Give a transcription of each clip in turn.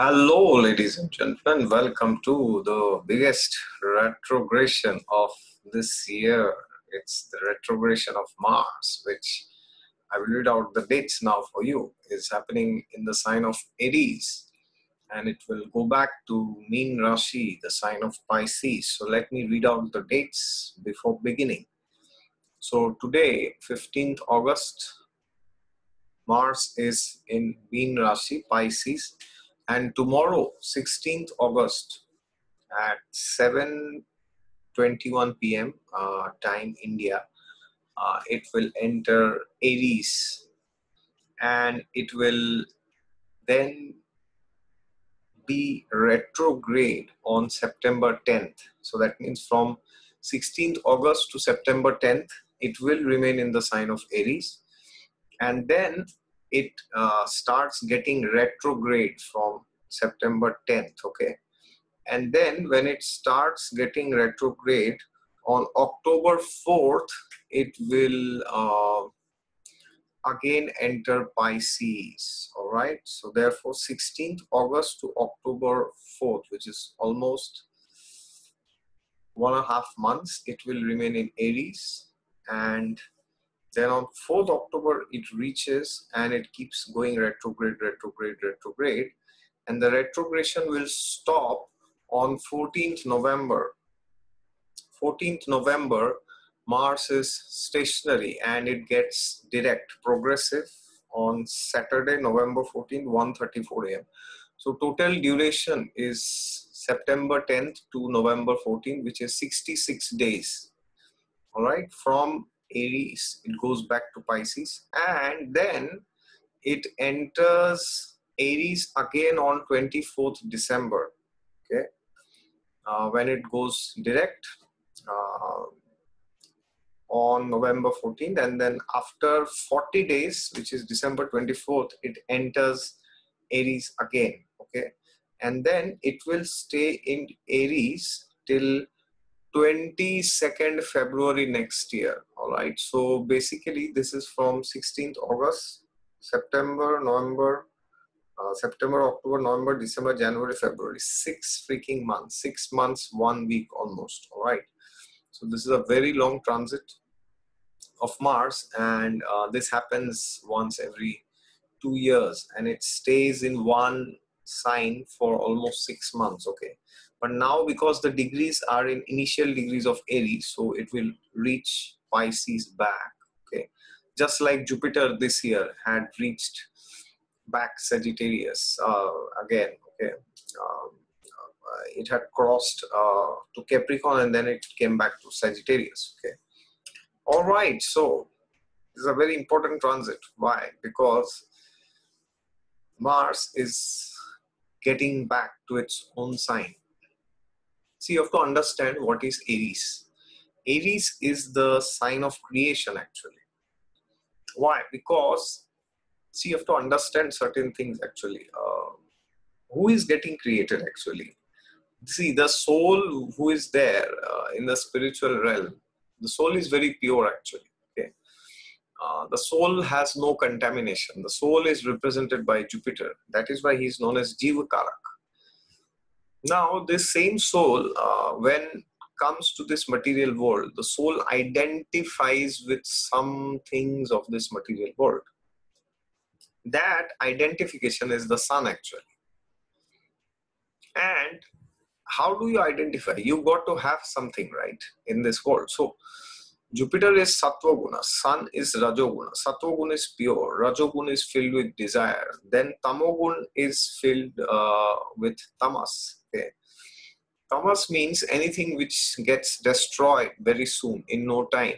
Hello, ladies and gentlemen. Welcome to the biggest retrogression of this year. It's the retrogression of Mars, which I will read out the dates now for you. Is happening in the sign of Aries, and it will go back to Meen Rashi, the sign of Pisces. So let me read out the dates before beginning. So today, 15th August, Mars is in Meen Rashi, Pisces and tomorrow, 16th August at 7.21 p.m. Uh, time India, uh, it will enter Aries and it will then be retrograde on September 10th. So that means from 16th August to September 10th, it will remain in the sign of Aries. And then it uh, starts getting retrograde from September 10th, okay? And then when it starts getting retrograde on October 4th, it will uh, again enter Pisces, all right? So therefore 16th August to October 4th, which is almost one and a half months, it will remain in Aries and then on 4th October, it reaches and it keeps going retrograde, retrograde, retrograde. And the retrogression will stop on 14th November. 14th November, Mars is stationary and it gets direct, progressive on Saturday, November 14th, 1.34 a.m. So total duration is September 10th to November 14th, which is 66 days. All right, from Aries, it goes back to Pisces, and then it enters Aries again on 24th December. Okay, uh, when it goes direct uh, on November 14th, and then after 40 days, which is December 24th, it enters Aries again. Okay, and then it will stay in Aries till 22nd February next year. All right. So basically, this is from 16th August, September, November, uh, September, October, November, December, January, February. Six freaking months. Six months, one week almost. All right. So this is a very long transit of Mars, and uh, this happens once every two years, and it stays in one sign for almost six months. Okay but now because the degrees are in initial degrees of Aries, so it will reach Pisces back. Okay, just like Jupiter this year had reached back Sagittarius uh, again. Okay, um, uh, it had crossed uh, to Capricorn and then it came back to Sagittarius. Okay, all right. So this is a very important transit. Why? Because Mars is getting back to its own sign See, you have to understand what is Aries. Aries is the sign of creation, actually. Why? Because, see, you have to understand certain things, actually. Uh, who is getting created, actually? See, the soul who is there uh, in the spiritual realm, the soul is very pure, actually. Okay. Uh, the soul has no contamination. The soul is represented by Jupiter. That is why he is known as Jivakarak. Now, this same soul, uh, when comes to this material world, the soul identifies with some things of this material world. That identification is the sun, actually. And how do you identify? You got to have something, right, in this world. So, Jupiter is Sattva Guna, Sun is Rajoguna. Sattva Guna is pure, Rajoguna is filled with desire. Then Tamogun is filled uh, with tamas, Okay. Tamas means anything which gets destroyed very soon in no time.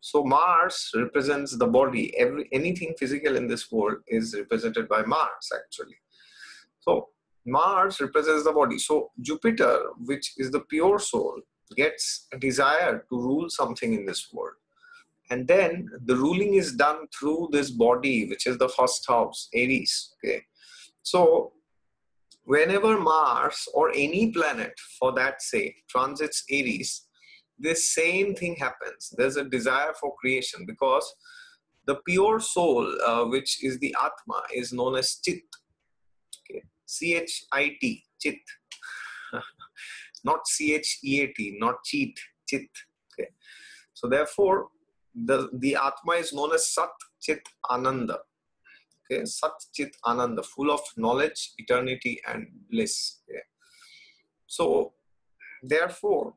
So Mars represents the body. Every anything physical in this world is represented by Mars actually. So Mars represents the body. So Jupiter, which is the pure soul, gets a desire to rule something in this world. And then the ruling is done through this body, which is the first house, Aries. Okay. So whenever Mars or any planet for that sake transits Aries, this same thing happens. There's a desire for creation because the pure soul, uh, which is the Atma, is known as Chit. C H I T, chit. not C H E A T, not cheat, chit. Okay. So therefore, the, the Atma is known as Sat Chit Ananda. Okay, Sat Chit Ananda, full of knowledge, eternity, and bliss. Okay. So, therefore,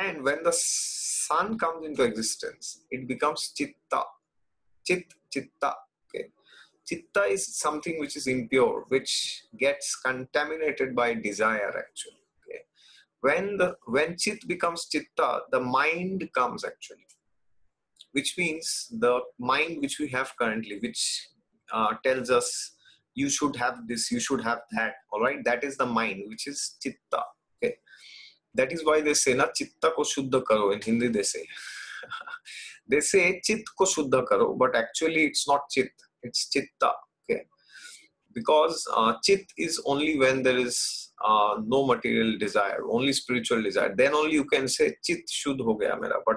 and when the sun comes into existence, it becomes Chitta. Chit, Chitta. Okay. Chitta is something which is impure, which gets contaminated by desire actually. Okay. When the when Chit becomes Chitta, the mind comes actually which means the mind which we have currently, which uh, tells us you should have this, you should have that. All right, that is the mind, which is chitta. Okay, that is why they say na chitta ko shuddha karo. In Hindi, they say they say chit ko shuddha karo, but actually it's not chit, it's chitta. Okay, because uh, chit is only when there is uh, no material desire, only spiritual desire. Then only you can say chit shuddh ho gaya mera. But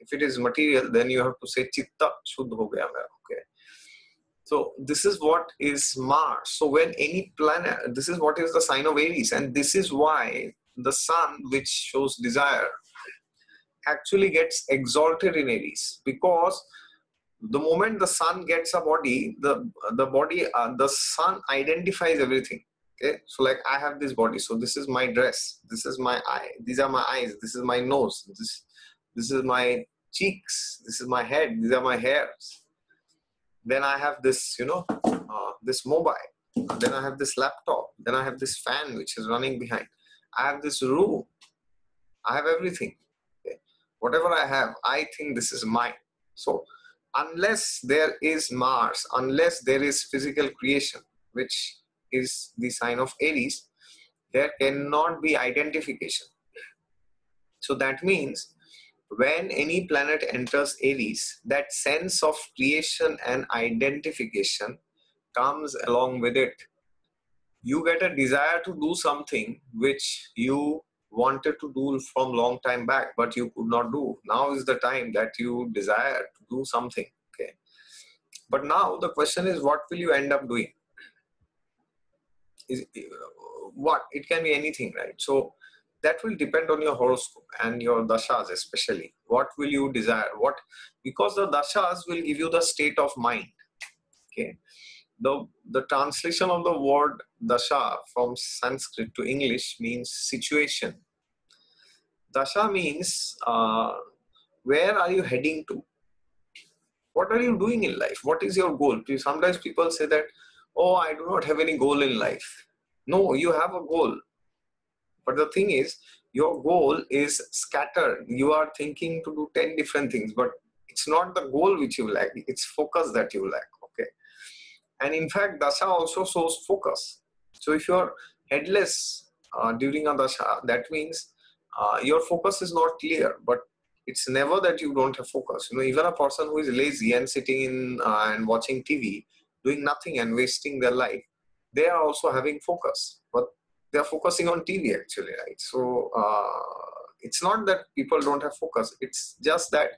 if it is material then you have to say chitta shuddh ho gaya mera okay so this is what is mars. So when any planet this is what is the sign of aries and this is why the sun which shows desire actually gets exalted in aries. Because the moment the sun gets a body the the body uh, the sun identifies everything. Okay? So like i have this body so this is my dress this is my eye these are my eyes this is my nose this this is my cheeks this is my head these are my hairs then i have this you know uh, this mobile. Then i have this laptop. Then i have this fan which is running behind. I have this room. I have everything. Okay. whatever i have i think this is mine. So unless there is mars unless there is physical creation which is the sign of aries there cannot be identification. So that means when any planet enters Aries, that sense of creation and identification comes along with it. You get a desire to do something which you wanted to do from long time back, but you could not do. Now is the time that you desire to do something. Okay. But now the question is, what will you end up doing? Is uh, what? It can be anything, right? So that will depend on your horoscope and your dashas especially. What will you desire? What because the dashas will give you the state of mind okay? The the translation of the word dasha from sanskrit to english means situation. Dasha means uh, where are you heading to? What are you doing in life? What is your goal? Sometimes people say that oh i do not have any goal in life. No you have a goal but the thing is, your goal is scattered. You are thinking to do 10 different things, but it's not the goal which you lack, it's focus that you lack. Okay. And in fact, Dasha also shows focus. So if you're headless uh, during a Dasha, that means uh, your focus is not clear, but it's never that you don't have focus. You know, even a person who is lazy and sitting in uh, and watching TV, doing nothing and wasting their life, they are also having focus. They're focusing on TV actually, right? So uh, it's not that people don't have focus. It's just that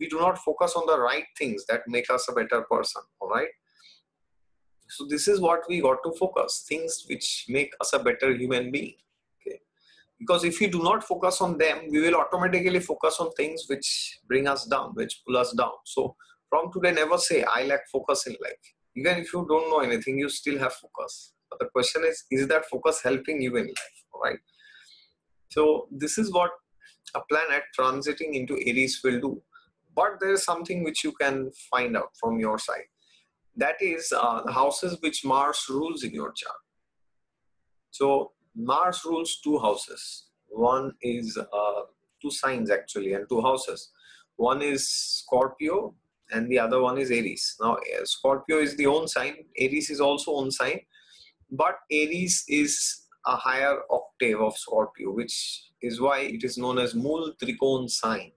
we do not focus on the right things that make us a better person. All right. So this is what we got to focus: things which make us a better human being. Okay. Because if we do not focus on them, we will automatically focus on things which bring us down, which pull us down. So from today, never say I lack focus in life. Even if you don't know anything, you still have focus but the question is, is that focus helping you in life? Right. So this is what a planet transiting into Aries will do. But there is something which you can find out from your side. That is uh, the houses which Mars rules in your chart. So Mars rules two houses. One is uh, two signs actually, and two houses. One is Scorpio, and the other one is Aries. Now, Scorpio is the own sign. Aries is also own sign but Aries is a higher octave of Scorpio, which is why it is known as Mool Trikon sign.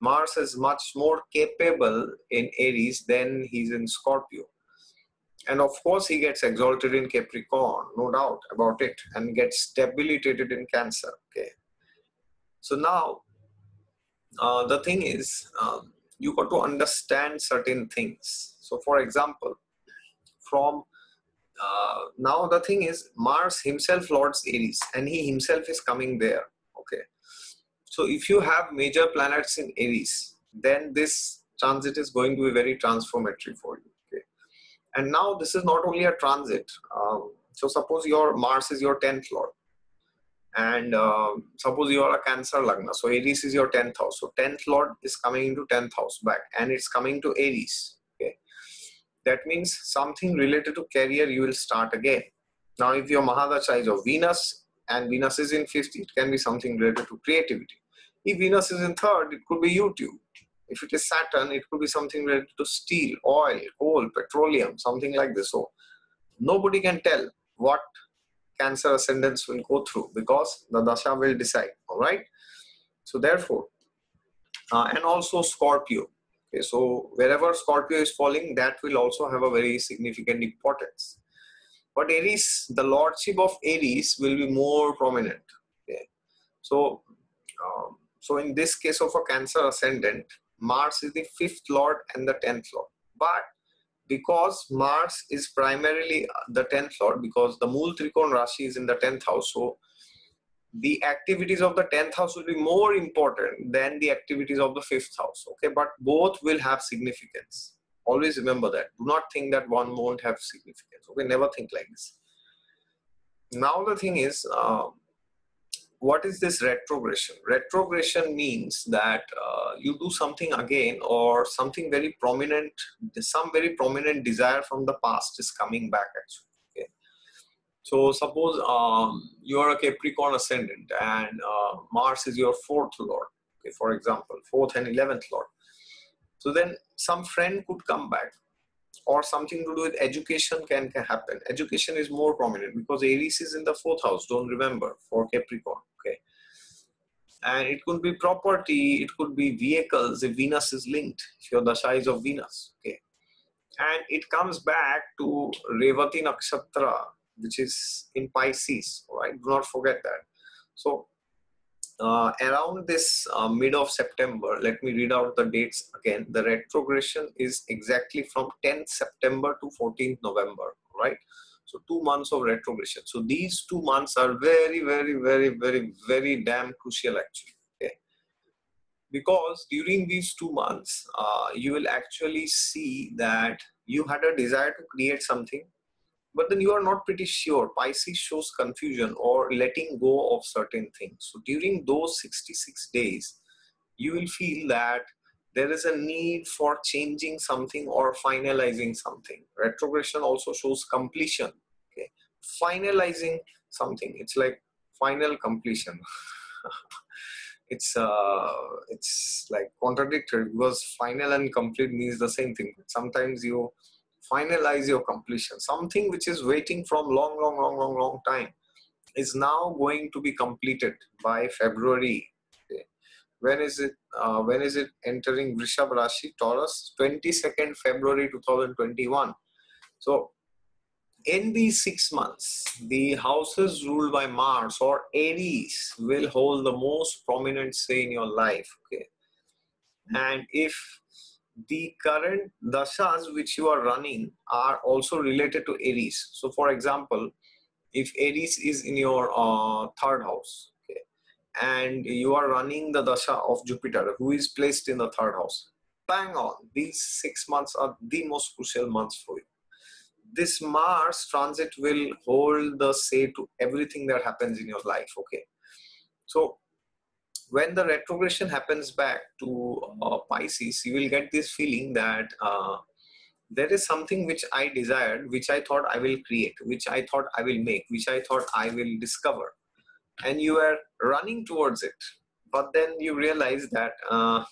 Mars is much more capable in Aries than he's in Scorpio. And of course, he gets exalted in Capricorn, no doubt about it, and gets debilitated in Cancer. Okay. So now, uh, the thing is, um, you got to understand certain things. So, for example, from uh, now the thing is Mars himself lords Aries and he himself is coming there. Okay. So if you have major planets in Aries, then this transit is going to be very transformatory for you. Okay. And now this is not only a transit. Um, so suppose your Mars is your 10th lord and uh, suppose you are a cancer lagna so aries is your 10th house so 10th lord is coming into 10th house back and it's coming to aries that means something related to career you will start again. Now if your Mahadasha is of venus and venus is in fifth it can be something related to creativity. If venus is in third it could be youtube. If it is saturn it could be something related to steel oil coal petroleum something like this. So nobody can tell what cancer ascendants will go through because the dasha will decide all right? So therefore uh, and also scorpio okay so wherever scorpio is falling that will also have a very significant importance but aries the lordship of aries will be more prominent okay so um, so in this case of a cancer ascendant mars is the fifth lord and the 10th lord but because Mars is primarily the 10th lord because the Mool Trikon Rashi is in the 10th house. So the activities of the 10th house will be more important than the activities of the 5th house. Okay, but both will have significance. Always remember that. Do not think that one won't have significance. Okay, never think like this. Now the thing is, uh, what is this retrogression? Retrogression means that uh, you do something again or something very prominent, some very prominent desire from the past is coming back actually. So suppose um, you are a Capricorn ascendant and uh, Mars is your fourth lord, okay, for example, fourth and 11th lord. So then some friend could come back or something to do with education can, can happen. Education is more prominent because Aries is in the fourth house, don't remember, for Capricorn. Okay. And it could be property, it could be vehicles if Venus is linked, if you're the size of Venus. Okay. And it comes back to Revati Nakshatra, which is in Pisces. Right? Do not forget that. So uh, around this uh, mid of September, let me read out the dates again. The retrogression is exactly from 10th September to 14th November, right? So two months of retrogression. So these two months are very, very, very, very, very damn crucial actually. Okay? Because during these two months, uh, you will actually see that you had a desire to create something but then you are not pretty sure. Pisces shows confusion or letting go of certain things. So during those 66 days, you will feel that there is a need for changing something or finalizing something. Retrogression also shows completion. Okay, finalizing something. It's like final completion. it's uh, it's like contradictory because final and complete means the same thing. Sometimes you finalize your completion. Something which is waiting from long, long, long, long, long time is now going to be completed by February. Okay. When is it? Uh, when is it entering Vrishab Rashi, Taurus? 22nd February 2021. So, in these six months, the houses ruled by Mars or Aries will hold the most prominent say in your life. Okay, and if the current dashas which you are running are also related to Aries. So, for example, if Aries is in your uh, third house, okay, and you are running the dasha of Jupiter, who is placed in the third house, bang on. These six months are the most crucial months for you. This Mars transit will hold the say to everything that happens in your life. Okay, so when the retrogression happens back to uh, Pisces, you will get this feeling that uh, there is something which I desired, which I thought I will create, which I thought I will make, which I thought I will discover. And you are running towards it. But then you realize that uh,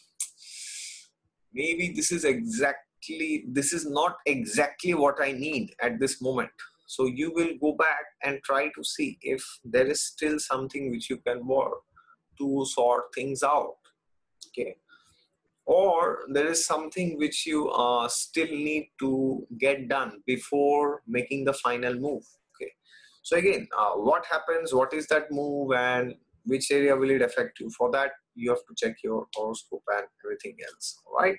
maybe this is exactly, this is not exactly what I need at this moment. So you will go back and try to see if there is still something which you can work to sort things out okay? Or there is something which you uh, still need to get done before making the final move okay? So again uh, what happens what is that move and which area will it affect you? For that you have to check your horoscope and everything else all right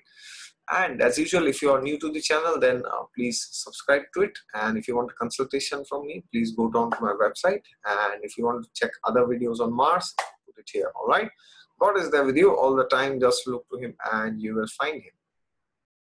and as usual if you are new to the channel then uh, please subscribe to it. And if you want a consultation from me please go down to my website. And if you want to check other videos on mars put it here all right? God is there with you all the time. Just look to him and you will find him